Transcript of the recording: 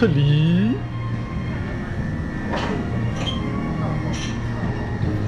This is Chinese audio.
这里。